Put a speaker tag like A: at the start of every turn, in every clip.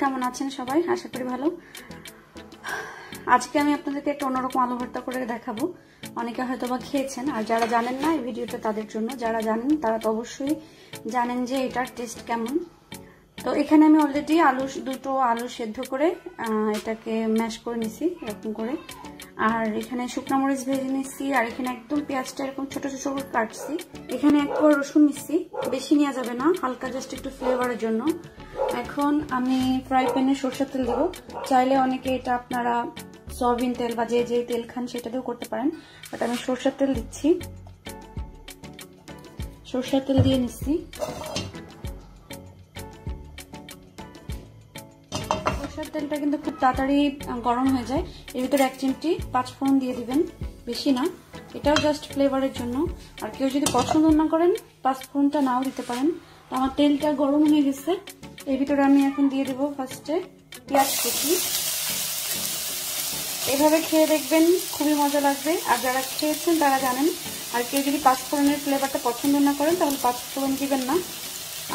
A: কেমন আছেন সবাই? আশা করি ভালো। আজকে আমি আপনাদেরকে একটা অন্যরকম আলু ভর্তা করে দেখাবো। অনেকে হয়তো বা খেয়েছেন, আর যারা জানেন না এই ভিডিওটা তাদের জন্য, যারা জানেন, তারা তো অবশ্যই জানেন যে এটার টেস্ট কেমন। তো এখানে আমি অলরেডি আলু, দুটো আলু সেদ্ধ করে এটাকে ম্যাশ করে নিছি, এরকম করে। আর এখানে শুকনো মরিচ ভেজে নিচ্ছি, আর এখানে একদম পেঁয়াজটা এরকম ছোট ছোট করে কাটছি। এখানে এক রসুন নিচ্ছি, বেশি নেওয়া যাবে না, হালকা জাস্ট একটু ফ্লেভারের জন্য। এখন আমি ফ্রাই প্যানে সরষের তেল দেবো। চাইলে অনেকে এটা আপনারা সয়াবিন তেল বা যে যে তেল খান সেটা দিয়েও করতে পারেন বাট আমি সরষের তেল দিচ্ছি। সরষের তেল দিয়ে নিচ্ছি। সরষের তেলটা কিন্তু খুব তাড়াতাড়ি গরম হয়ে যায়। এর ভিতরে এক চিমটি পাঁচফোড়ন দিয়ে দিবেন, বেশি না। এটাও জাস্ট ফ্লেভারের জন্য। আর কেউ যদি পছন্দ না করেন, পাঁচফোড়নটা নাও দিতে পারেন। আমার তেলটা গরম হয়ে গেছে। এর ভিতরে আমি এখন দিয়ে দেবো ফার্স্টে পেঁয়াজ কুচি। এভাবে খেয়ে দেখবেন খুবই মজা লাগবে। আর যারা খেয়েছেন তারা জানেন। আর কেউ যদি পাঁচফোড়নের ফ্লেভারটা পছন্দ না করেন, তাহলে পাঁচফোড়ন দিবেন না।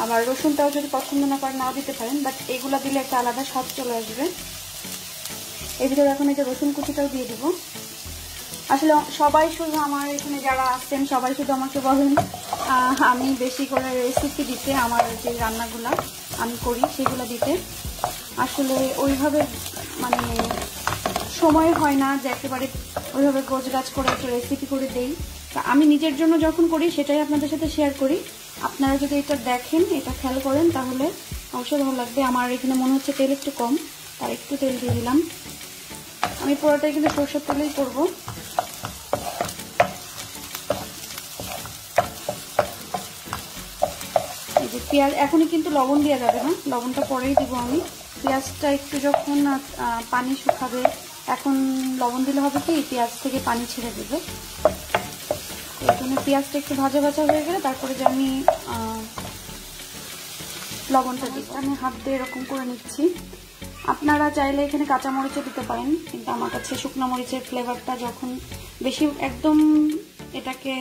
A: আবার রসুনটাও যদি পছন্দ না করেন নাও দিতে পারেন বাট এগুলো দিলে একটা আলাদা স্বাদ চলে আসবে। এর ভিতরে এখন এই যে রসুন কুচিটাও দিয়ে দিব। আসলে সবাই শুধু আমার এখানে যারা আসছেন সবাই শুধু আমাকে বলেন আমি বেশি করে রেসিপি দিতে, আমার যে রান্নাগুলা আমি করি, সেগুলো দিতে। আসলে ওইভাবে মানে সময় হয় না যে একেবারে ওইভাবে গোছ গাছ করে একটা রেসিপি করে দেই। তা আমি নিজের জন্য যখন করি, সেটাই আপনাদের সাথে শেয়ার করি। আপনারা যদি এটা দেখেন, এটা খেয়াল করেন, তাহলে অবশ্যই ভালো লাগবে। আমার এখানে মনে হচ্ছে তেল একটু কম তার একটু তেল দিয়ে দিলাম। আমি পুরোটাই কিন্তু সরষের তেলেই করব। পেঁয়াজ, এখনই কিন্তু লবণ দেওয়া যাবে না, লবণটা পরেই দিব আমি। পেঁয়াজটা একটু যখন পানি শুকাবে, এখন লবণ দিলে হবে কি, পেঁয়াজ থেকে পানি ছেড়ে দেবে। জন্য পেঁয়াজটা একটু ভাজা ভাজা হয়ে গেলে তারপরে যে আমি লবণটা দিব আমি হাত দিয়ে এরকম করে নিচ্ছি। আপনারা চাইলে এখানে কাঁচা মরিচও দিতে পারেন, কিন্তু আমার কাছে শুকনো মরিচের ফ্লেভারটা যখন বেশি একদম এটাকে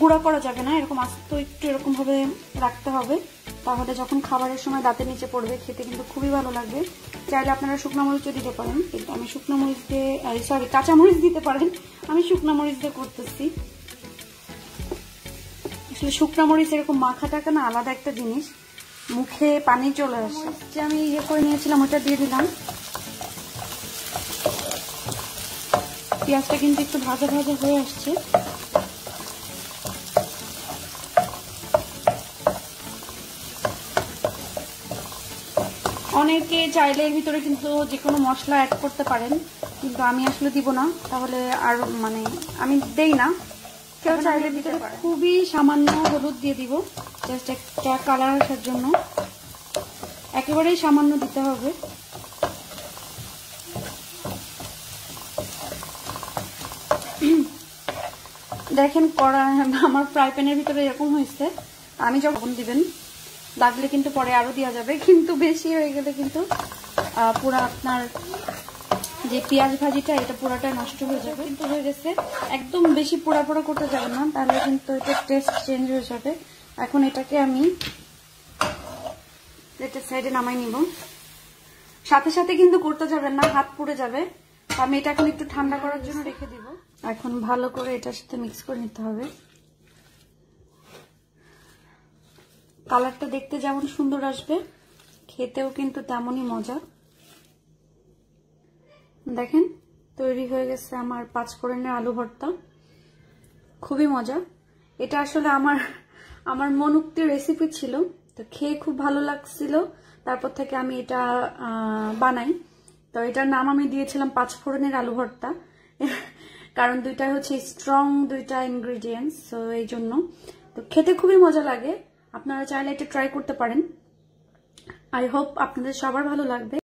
A: গুঁড়া করা যাবে না, এরকম আস্ত একটু এরকমভাবে রাখতে হবে। তাহলে যখন খাবারের সময় দাঁতের নিচে পড়বে খেতে কিন্তু খুবই ভালো লাগবে। চাইলে আপনারা শুকনো মরিচও দিতে পারেন। কিন্তু আমি শুকনো মরিচ দিয়ে সরি কাঁচা মরিচ দিতে পারেন। আমি শুকনো মরিচ দিয়ে করতেছি। আসলে শুকনো মরিচ এরকম মাখা টাকা না আলাদা একটা জিনিস। মুখে পানি চলে আসে। যে আমি ইয়ে করে নিয়েছিলাম ওটা দিয়ে দিলাম। পেঁয়াজটা কিন্তু একটু ভাজা ভাজা হয়ে আসছে। অনেকে চাইলে এর ভিতরে কিন্তু যে কোনো মশলা অ্যাড করতে পারেন কিন্তু আমি আসলে দিব না। তাহলে আর মানে আমি দেই না। কেউ চাইলে ভিতরে খুবই সামান্য হলুদ দিয়ে দিব জাস্ট একটা কালার আসার জন্য। একেবারেই সামান্য দিতে হবে। দেখেন কড়া আমার ফ্রাই প্যানের ভিতরে এরকম হয়েছে। আমি যখন দিবেন লাগলে কিন্তু পরে আরও দেওয়া যাবে, কিন্তু বেশি হয়ে গেলে কিন্তু পুরো আপনার যে পেঁয়াজ ভাজিটা, এটা পুরাটা নষ্ট হয়ে যাবে। কিন্তু হয়ে গেছে, একদম বেশি পোড়া পোড়া করতে যাবে না, তাহলে কিন্তু এটা টেস্ট চেঞ্জ হয়ে যাবে। এখন এটাকে আমি প্লেটের সাইডে নামাই নিব। সাথে সাথে কিন্তু করতে যাবেন না, হাত পুড়ে যাবে। আমি এটা এখন একটু ঠান্ডা করার জন্য রেখে দিব। এখন ভালো করে এটার সাথে মিক্স করে নিতে হবে। কালারটা দেখতে যেমন সুন্দর আসবে, খেতেও কিন্তু তেমনই মজা। দেখেন, তৈরি হয়ে গেছে আমার পাঁচ ফোড়নের আলু ভর্তা। খুবই মজা। এটা আসলে আমার আমার মনুক্তি রেসিপি ছিল, তো খেয়ে খুব ভালো লাগছিল। তারপর থেকে আমি এটা বানাই। তো এটার নাম আমি দিয়েছিলাম পাঁচ ফোড়নের আলু ভর্তা, কারণ দুইটা হচ্ছে স্ট্রং দুইটা ইনগ্রিডিয়েন্টস তো এই জন্য। তো খেতে খুবই মজা লাগে। আপনারা চাইলে এটা ট্রাই করতে পারেন। আই হোপ আপনাদের সবার ভালো লাগবে।